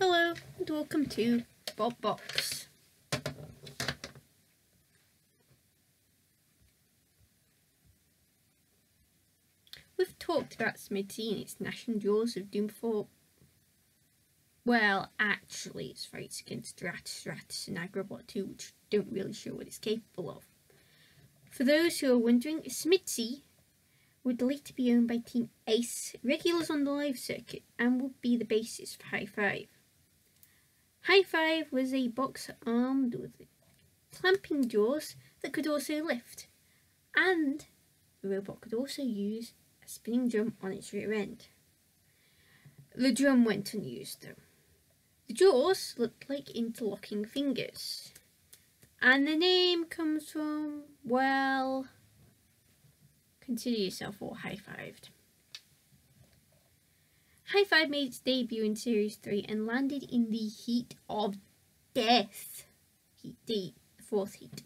Hello and welcome to Bot Box. We've talked about Smidsy and its National Jaws of Doom before. Well, actually, its fights against Stratus, Stratus and Agrabot 2, which don't really show what it's capable of. For those who are wondering, Smidsy would later be owned by Team Ace, regulars on the live circuit, and would be the basis for High Five. High Five was a box armed with clamping jaws that could also lift, and the robot could also use a spinning drum on its rear end. The drum went unused though. The jaws looked like interlocking fingers. And the name comes from, well, consider yourself all high-fived. High Five made its debut in Series 3 and landed in the heat of death. Heat D, the fourth heat.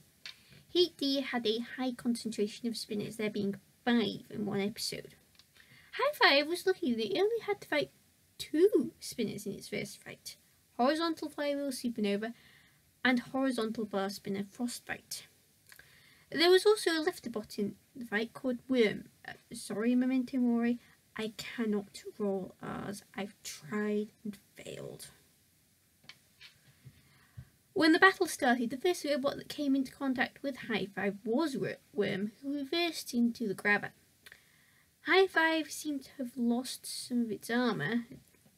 Heat D had a high concentration of spinners, there being five in one episode. High Five was lucky they only had to fight two spinners in its first fight. Horizontal Flywheel Supernova and Horizontal Bar Spinner Frostbite. There was also a lifter bot in the fight called Worm. Uh, sorry, Memento Mori, I cannot roll R's. I've tried and failed. When the battle started, the first robot that came into contact with High Five was Worm, who reversed into the grabber. High Five seemed to have lost some of its armour,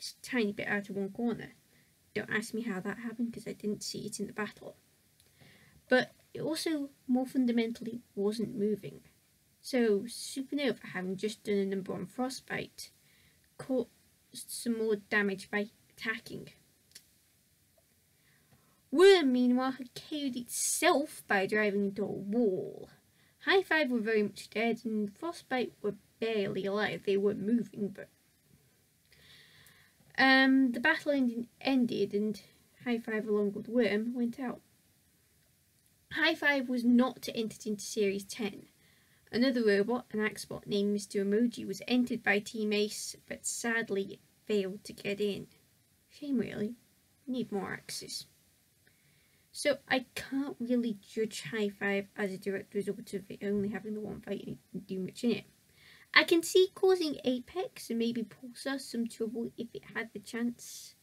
it's a tiny bit out of one corner. Don't ask me how that happened because I didn't see it in the battle. But it also, more fundamentally, wasn't moving. So Supernova, having just done a number on Frostbite, caused some more damage by attacking. Worm, meanwhile, had KO'd itself by driving into a wall. High Five were very much dead, and Frostbite were barely alive. They were moving, but... Um, the battle ended, ended and High Five, along with Worm, went out. High Five was not entered into Series 10. Another robot, an Axbot named Mr. Emoji, was entered by Team Ace, but sadly failed to get in. Shame really. Need more axes. So I can't really judge High Five as a direct result of it only having the one fight and do much in it. I can see causing Apex and maybe Pulsar some trouble if it had the chance.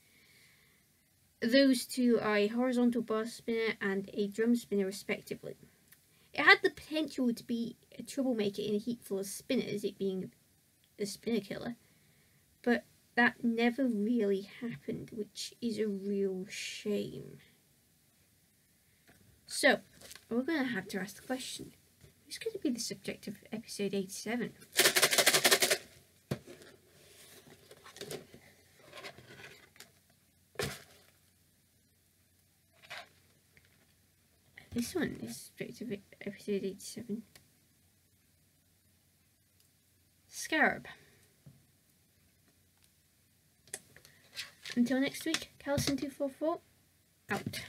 Those two are a horizontal bar spinner and a drum spinner respectively. It had the potential to be a troublemaker in a heat full of spinners, it being a spinner killer, but that never really happened, which is a real shame. So, we're going to have to ask the question, who's going to be the subject of episode 87? This one is of episode 87. Scarab. Until next week, Callisen244, out.